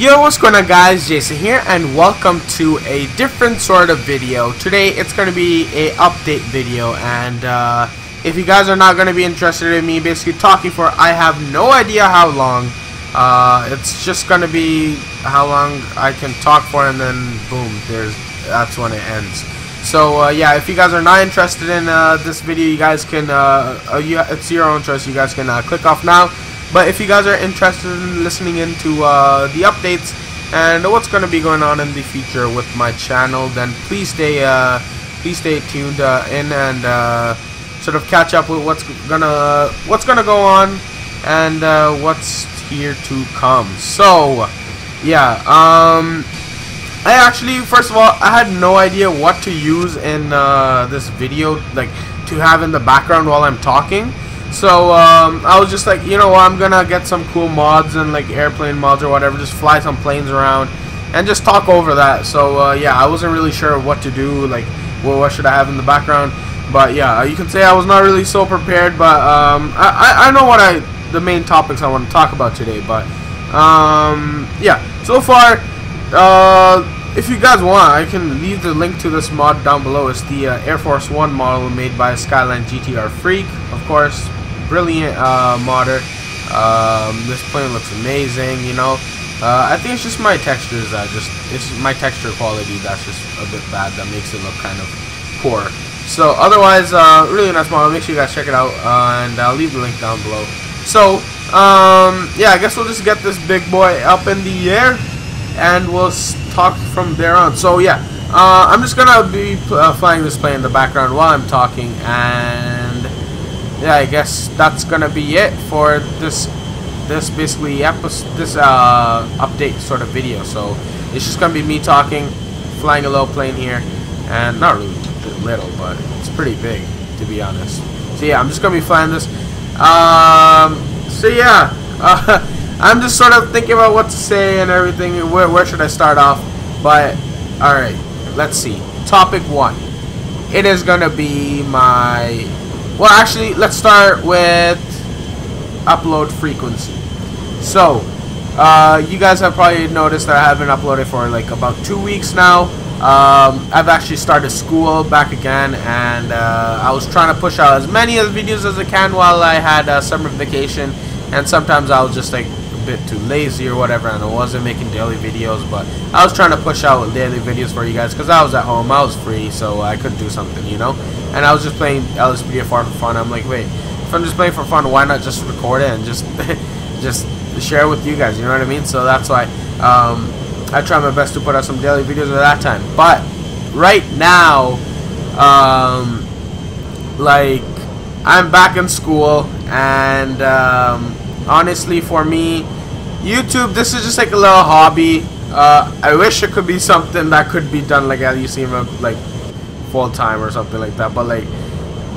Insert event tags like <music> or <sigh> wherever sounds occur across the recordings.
Yo, what's going on guys, Jayson here, and welcome to a different sort of video. Today, it's going to be a update video, and uh, if you guys are not going to be interested in me basically talking for, I have no idea how long. Uh, it's just going to be how long I can talk for, and then boom, there's that's when it ends. So uh, yeah, if you guys are not interested in uh, this video, you guys can, uh, uh, you, it's your own choice, you guys can click off now. But if you guys are interested in listening into uh, the updates and what's going to be going on in the future with my channel, then please stay uh, please stay tuned uh, in and uh, sort of catch up with what's gonna what's gonna go on and uh, what's here to come. So yeah, um, I actually first of all I had no idea what to use in uh, this video, like to have in the background while I'm talking. So um, I was just like, you know what, I'm gonna get some cool mods and like airplane mods or whatever, just fly some planes around and just talk over that. So uh, yeah, I wasn't really sure what to do, like well, what should I have in the background. But yeah, you can say I was not really so prepared, but um, I, I, I know what I the main topics I want to talk about today. But um, yeah, so far, uh, if you guys want, I can leave the link to this mod down below. It's the uh, Air Force One model made by Skyline GTR Freak, of course brilliant uh, modder. Um, this plane looks amazing, you know. Uh, I think it's just my textures that just, it's my texture quality that's just a bit bad that makes it look kind of poor. So otherwise, uh, really nice model. Make sure you guys check it out, uh, and I'll leave the link down below. So, um, yeah, I guess we'll just get this big boy up in the air, and we'll talk from there on. So yeah, uh, I'm just gonna be uh, flying this plane in the background while I'm talking, and yeah, I guess that's gonna be it for this this basically episode this uh, update sort of video. So it's just gonna be me talking, flying a little plane here, and not really little, but it's pretty big to be honest. So yeah, I'm just gonna be flying this. Um, so yeah, uh, <laughs> I'm just sort of thinking about what to say and everything. Where where should I start off? But all right, let's see. Topic one. It is gonna be my well, actually, let's start with upload frequency. So, uh, you guys have probably noticed that I haven't uploaded for like about two weeks now. Um, I've actually started school back again, and uh, I was trying to push out as many of the videos as I can while I had uh, summer vacation. And sometimes I'll just like bit too lazy or whatever, and I wasn't making daily videos. But I was trying to push out daily videos for you guys because I was at home, I was free, so I could do something, you know and I was just playing LSPDFR for fun. I'm like, wait, if I'm just playing for fun, why not just record it and just <laughs> just share it with you guys? You know what I mean? So that's why um, I try my best to put out some daily videos at that time. But right now, um, like I'm back in school, and um, honestly, for me, YouTube, this is just like a little hobby. Uh, I wish it could be something that could be done like at even like full time or something like that. But like,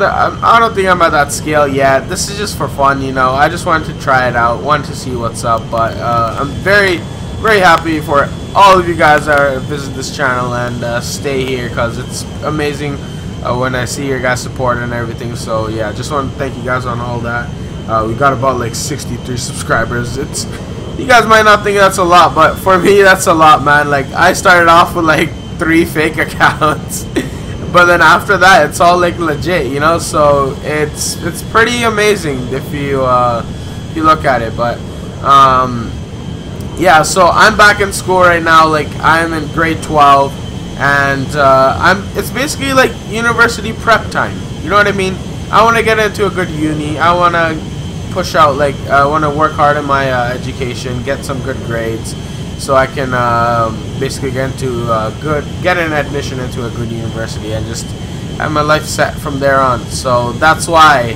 I don't think I'm at that scale yet. This is just for fun, you know. I just wanted to try it out, wanted to see what's up. But uh, I'm very, very happy for all of you guys that visit this channel and uh, stay here because it's amazing uh, when I see your guys' support and everything. So yeah, just want to thank you guys on all that. Uh, we got about like 63 subscribers. It's you guys might not think that's a lot, but for me that's a lot, man. Like I started off with like three fake <laughs> accounts but then after that it's all like legit you know? So it's it's pretty amazing if you uh, if you look at it but um, yeah so I'm back in school right now. Like I'm in grade 12 and uh, I'm it's basically like university prep time. You know what I mean? I want to get into a good uni. I want to push out like I want to work hard in my uh, education get some good grades so I can um, basically get into good, get an admission into a good university and just have my life set from there on. So that's why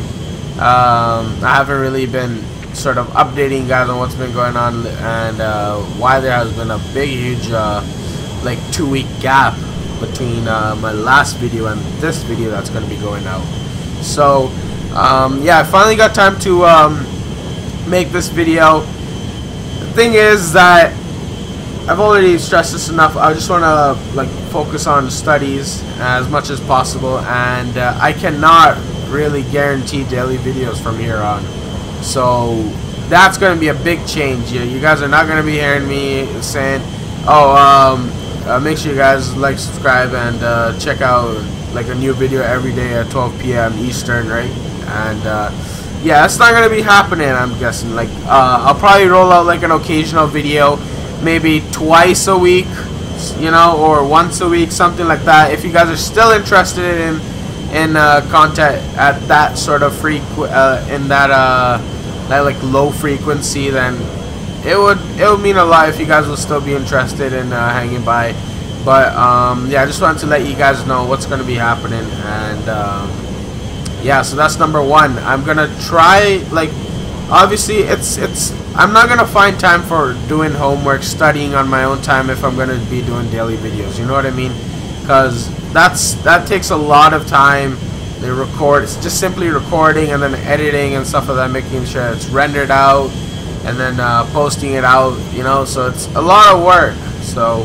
um, I haven't really been sort of updating guys on what's been going on and uh, why there has been a big, huge, uh, like two week gap between uh, my last video and this video that's going to be going out. So um, yeah, I finally got time to um, make this video. The thing is that I've already stressed this enough. I just want to like focus on studies as much as possible, and uh, I cannot really guarantee daily videos from here on. So that's going to be a big change. You, you guys are not going to be hearing me saying, "Oh, um, uh, make sure you guys like, subscribe, and uh, check out like a new video every day at 12 p.m. Eastern, right?" And uh, yeah, that's not to be happening. I'm guessing. Like, uh, I'll probably roll out like an occasional video, maybe twice a week, you know, or once a week, something like that. If you guys are still interested in in uh, content at that sort of frequ uh, in that uh, that like low frequency, then it would it would mean a lot if you guys will still be interested in uh, hanging by. But um, yeah, I just wanted to let you guys know what's to be happening, and um, yeah, so that's number one. I'm gonna try like obviously it's it's I'm not gonna find time for doing homework, studying on my own time if I'm gonna be doing daily videos. You know what I mean? Because that's that takes a lot of time. They record. It's just simply recording and then editing and stuff like that, making sure it's rendered out and then uh, posting it out. You know, so it's a lot of work. So,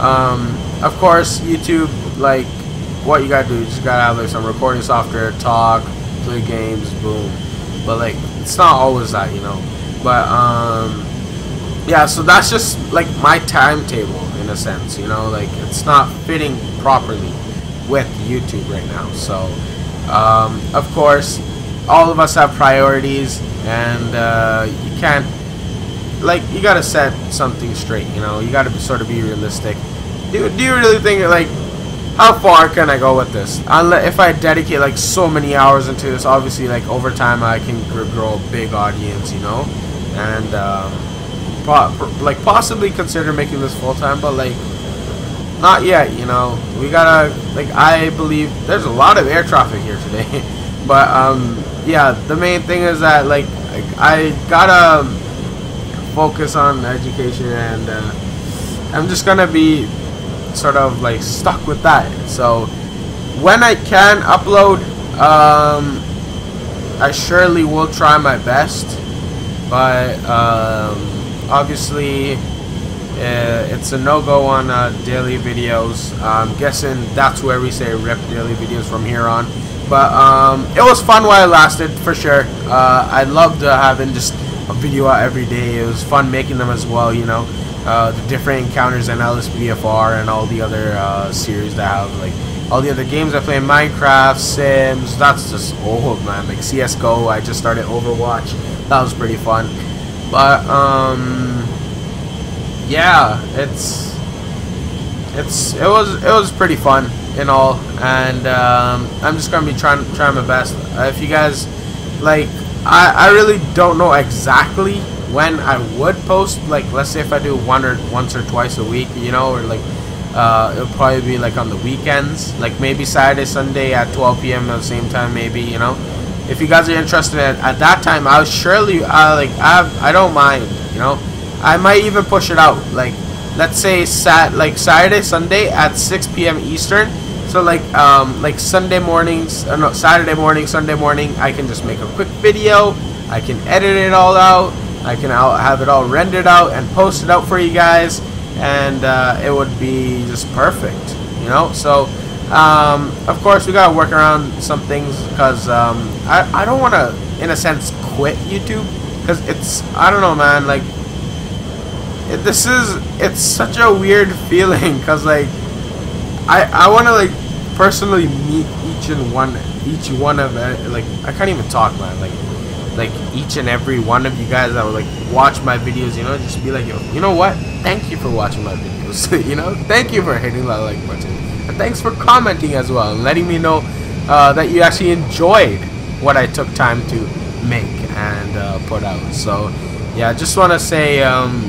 um, of course, YouTube like what you gotta do. You just gotta have like some recording software, talk, play games, boom. But like, it's not always that, you know. But um, yeah. So that's just like my timetable in a sense, you know. Like, it's not fitting properly with YouTube right now. So, um, of course, all of us have priorities, and uh, you can't, like, you gotta set something straight, you know. You gotta sort of be realistic. Do, do you really think, like, how far can I go with this? Unless, if I dedicate, like, so many hours into this, obviously, like, over time, I can grow a big audience, you know. And, um, like, possibly consider making this full-time, but, like, not yet, you know. We gotta, like, I believe there's a lot of air traffic here today. <laughs> but, um, yeah, the main thing is that, like, I gotta focus on education and, uh, I'm just gonna be sort of, like, stuck with that. So, when I can upload, um, I surely will try my best. But, um, obviously uh, it's a no-go on uh, daily videos. I'm guessing that's where we say rip daily videos from here on. But um, it was fun while it lasted, for sure. Uh, I loved having just a video out every day. It was fun making them as well, you know. Uh, the different encounters in LSPDFR and all the other uh, series that have, like, all the other games I play, Minecraft, Sims, that's just old, man. Like CSGO, I just started Overwatch. That was pretty fun. But, um yeah, it's it's it was it was pretty fun in all, and um, I'm just gonna be trying trying my best. If you guys like, I I really don't know exactly when I would post. Like, let's say if I do one or once or twice a week, you know, or like. Uh, it'll probably be like on the weekends, like maybe Saturday, Sunday at 12 p.m. at the same time, maybe you know. If you guys are interested in, at that time, I'll surely, I like, I I don't mind, you know. I might even push it out. Like, let's say sat like Saturday, Sunday at 6 p.m. Eastern. So like um like Sunday mornings, uh, no Saturday morning, Sunday morning, I can just make a quick video. I can edit it all out. I can have it all rendered out and post it out for you guys, and uh, it would be just perfect. You know. So um, of course we gotta work around some things because um, I I don't want to in a sense quit YouTube because it's I don't know man like it, this is it's such a weird <laughs> feeling because like I I want to like personally meet each and one each one of like I can't even talk man like like each and every one of you guys that would like watch my videos you know just be like yo you know what? Thank you for watching my videos <laughs> you know? Thank you for hitting that like button. And thanks for commenting as well and letting me know uh, that you actually enjoyed what I took time to make and uh, put out. So yeah I just want to say um,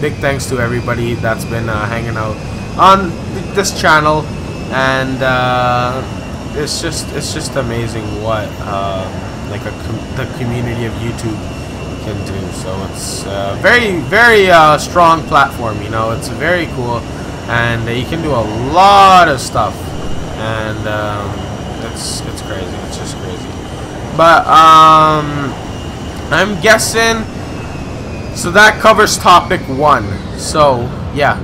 big thanks to everybody that's been uh, hanging out on this channel. And uh, it's just it's just amazing what uh, like a com the community of YouTube can do. So it's a very very uh, strong platform you know? It's very cool and you can do a lot of stuff. And um, it's it's crazy. It's just crazy. But um, I'm guessing so that covers topic one. So, yeah.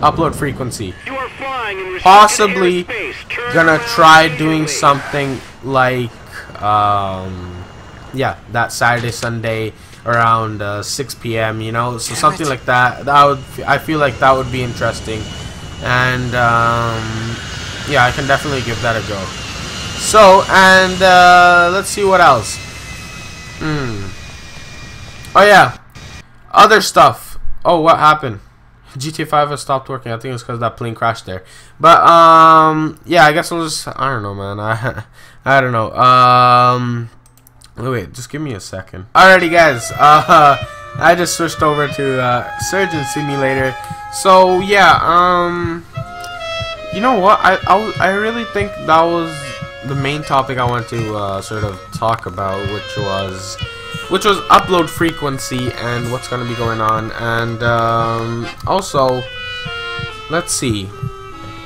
Upload frequency. Possibly gonna try doing something like, um, yeah, that Saturday, Sunday, around uh, 6 p.m. You know, so something like that. That would I feel like that would be interesting, and um, yeah, I can definitely give that a go. So and uh, let's see what else. Hmm. Oh yeah, other stuff. Oh, what happened? GTA 5 has stopped working. I think it's because that plane crashed there. But um, yeah, I guess I'll just I don't know, man. <laughs> I I don't know. Um, wait, just give me a second. Alrighty, guys. Uh, <laughs> I just switched over to uh, Surgeon Simulator. So yeah, um, you know what? I I, I really think that was the main topic I want to uh, sort of talk about, which was which was upload frequency and what's going to be going on. And um, also, let's see.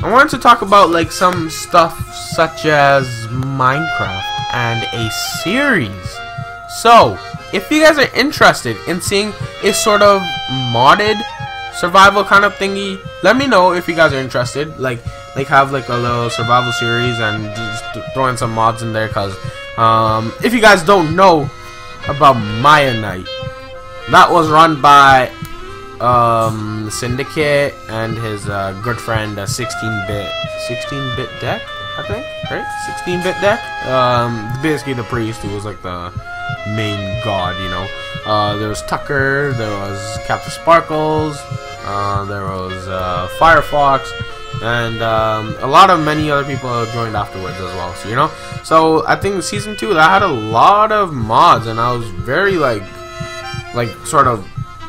I wanted to talk about like some stuff such as Minecraft and a series. So, if you guys are interested in seeing a sort of modded survival kind of thingy, let me know if you guys are interested. Like, like have like a little survival series and just throw in some mods in there. Cause um, if you guys don't know, about Mianite. That was run by um, Syndicate and his uh, good friend 16-bit uh, 16-bit deck, I think, right? 16-bit deck. Um, basically the priest who was like the main god, you know. Uh, there was Tucker, there was Captain Sparkles, uh, there was uh, Firefox, and um, a lot of many other people joined afterwards as well. So you know, so I think season two that had a lot of mods, and I was very like, like sort of,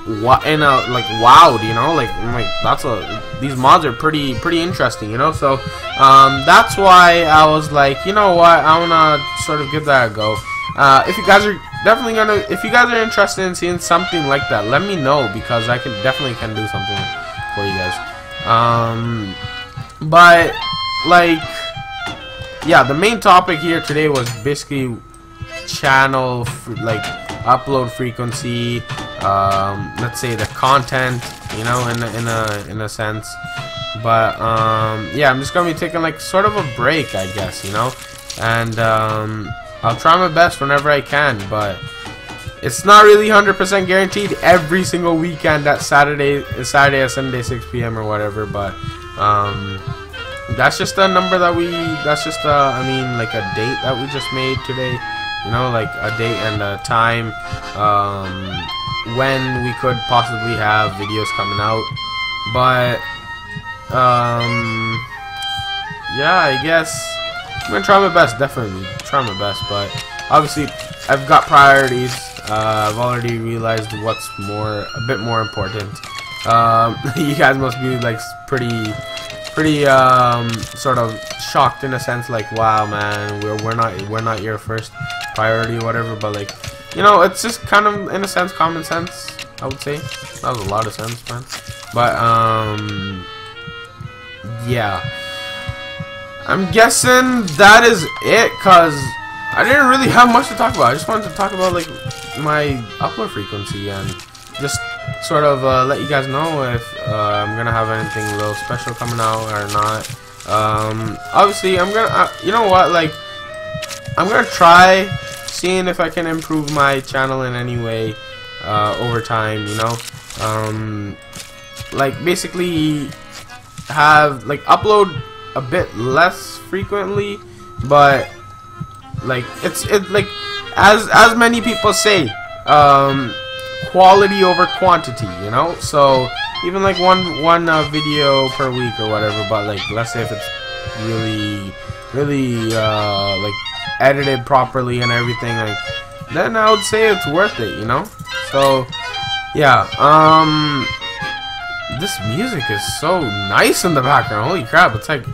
in a like wowed, you know, like like that's a these mods are pretty pretty interesting, you know. So um, that's why I was like, you know what, I wanna sort of give that a go. Uh, if you guys are definitely gonna, if you guys are interested in seeing something like that, let me know because I can definitely can do something for you guys. Um, but, like, yeah, the main topic here today was basically channel, like, upload frequency, um, let's say the content, you know, in a, in a, in a sense. But, um, yeah, I'm just gonna be taking, like, sort of a break, I guess, you know? And, um, I'll try my best whenever I can, but it's not really 100% guaranteed every single weekend that Saturday, Saturday or Sunday, 6 p.m. or whatever, but, um, that's just a number that we that's just a I mean like a date that we just made today you know like a date and a time um, when we could possibly have videos coming out. But um, yeah I guess I'm gonna try my best definitely try my best but obviously I've got priorities. Uh, I've already realized what's more a bit more important um, <laughs> you guys must be like pretty pretty um, sort of shocked in a sense like wow man we're, we're not we're not your first priority or whatever but like you know it's just kind of in a sense common sense I would say. That was a lot of sense man. But um yeah. I'm guessing that is it cause I didn't really have much to talk about. I just wanted to talk about like my upload frequency and just sort of uh, let you guys know if uh, I'm gonna have anything real special coming out or not. Um, obviously, I'm gonna, uh, you know what, like, I'm gonna try seeing if I can improve my channel in any way uh, over time. You know, um, like basically have like upload a bit less frequently, but like it's it like as as many people say. Um, quality over quantity, you know? So, even like one one uh, video per week or whatever, but like, let's say if it's really, really, uh, like, edited properly and everything, like, then I would say it's worth it, you know? So, yeah, um, this music is so nice in the background. Holy crap, it's like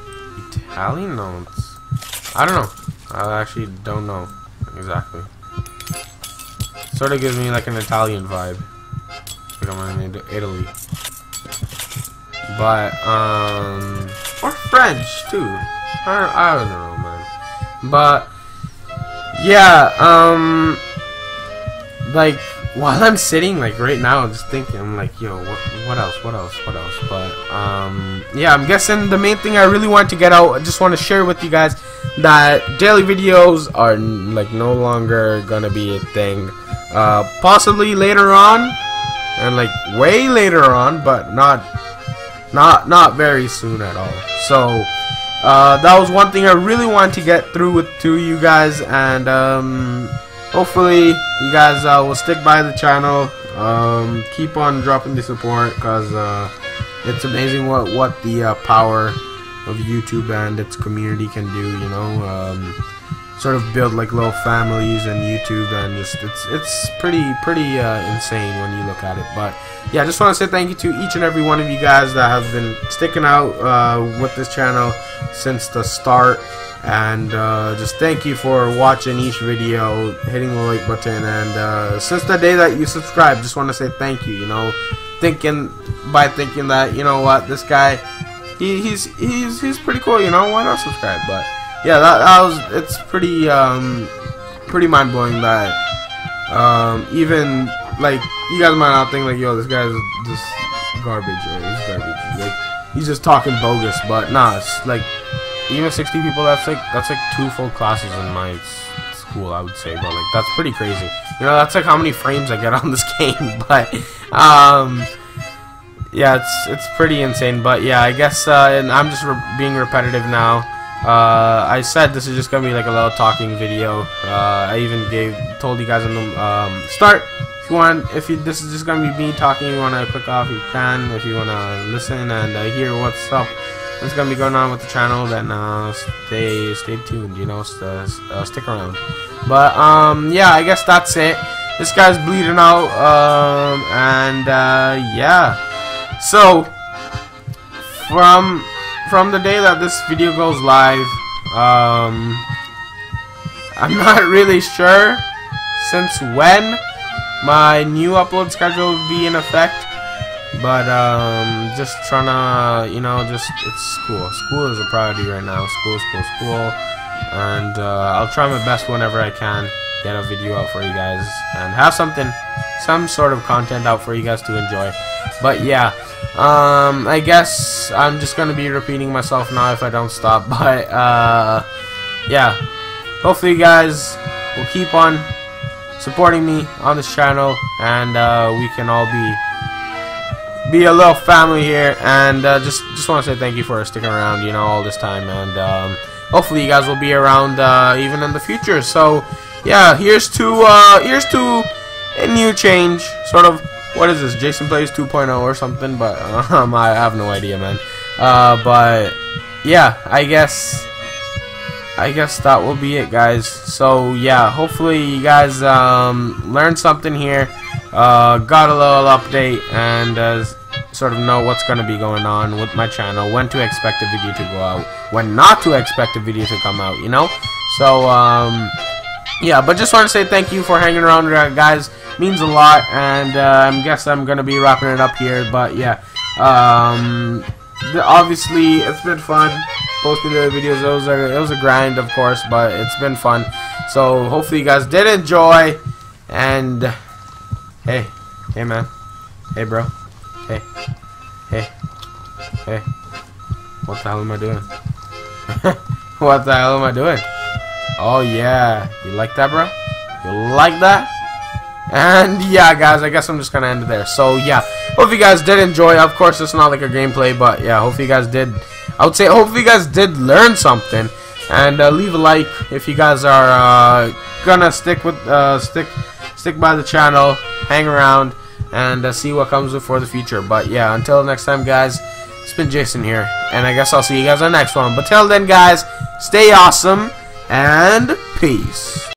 Italian notes. I don't know. I actually don't know exactly. Sort of gives me like an Italian vibe. Like I'm in Italy. But, um... Or French, too. I, I don't know, man. But, yeah, um... Like, while I'm sitting, like, right now, I'm just thinking, I'm like, yo, what, what else, what else, what else? But, um... Yeah, I'm guessing the main thing I really want to get out, I just want to share with you guys that daily videos are, like, no longer gonna be a thing uh, possibly later on, and like way later on, but not not not very soon at all. So uh, that was one thing I really wanted to get through with to you guys, and um, hopefully you guys uh, will stick by the channel. Um, keep on dropping the support because uh, it's amazing what what the uh, power of YouTube and its community can do. You know. Um, sort of build like little families and YouTube and just it's it's pretty pretty uh, insane when you look at it. But yeah, I just want to say thank you to each and every one of you guys that have been sticking out uh, with this channel since the start. And uh, just thank you for watching each video, hitting the like button, and uh, since the day that you subscribed, just want to say thank you. You know, thinking by thinking that you know what this guy, he, he's he's he's pretty cool. You know, why not subscribe? But yeah, that, that was it's pretty um pretty mind blowing that um even like you guys might not think like yo this guy's just garbage or he's garbage. Like he's just talking bogus but nah it's like even 60 people that's like that's like two full classes in my school I would say but like that's pretty crazy. You know that's like how many frames I get <laughs> on this game <laughs> but um yeah it's it's pretty insane but yeah I guess uh, and I'm just re being repetitive now uh, I said this is just gonna be like a little talking video. Uh, I even gave told you guys in the um, start. If you want, if you, this is just gonna be me talking, you wanna click off, you can. If you wanna listen and uh, hear what's up, what's gonna be going on with the channel, then uh, stay stay tuned. You know, st uh, stick around. But um, yeah, I guess that's it. This guy's bleeding out, um, and uh, yeah. So from from the day that this video goes live, um, I'm <laughs> not really sure since when my new upload schedule will be in effect. But um, just trying to, you know, just it's school. School is a priority right now. School, school, school, and uh, I'll try my best whenever I can get a video out for you guys and have something, some sort of content out for you guys to enjoy. But yeah. Um, I guess I'm just gonna be repeating myself now if I don't stop. <laughs> But uh, yeah, hopefully you guys will keep on supporting me on this channel, and uh, we can all be be a little family here. And uh, just just want to say thank you for sticking around, you know, all this time, and um, hopefully you guys will be around uh, even in the future. So yeah, here's to uh, here's to a new change, sort of what is this? Jayson Plays 2.0 or something, but <laughs> um, I have no idea, man. Uh, but yeah, I guess I guess that will be it, guys. So yeah, hopefully you guys um, learned something here, uh, got a little update, and uh, sort of know what's going to be going on with my channel, when to expect a video to go out, when not to expect a video to come out, you know. So um, yeah, but just want to say thank you for hanging around, guys means a lot, and uh, I guess I'm gonna be wrapping it up here. But yeah, um, obviously it's been fun posting the videos. It was a it was a grind, of course, but it's been fun. So hopefully you guys did enjoy. And hey, hey man, hey bro, hey, hey, hey, what the hell am I doing? <laughs> what the hell am I doing? Oh yeah, you like that, bro? You like that? And yeah, guys, I guess I'm just gonna end it there. So yeah, hope you guys did enjoy. Of course, it's not like a gameplay, but yeah, hope you guys did. I would say, hopefully, you guys did learn something. And uh, leave a like if you guys are uh, gonna stick with uh, stick stick by the channel, hang around, and uh, see what comes before the future. But yeah, until next time, guys, it's been Jayson here, and I guess I'll see you guys on the next one. But till then, guys, stay awesome and peace.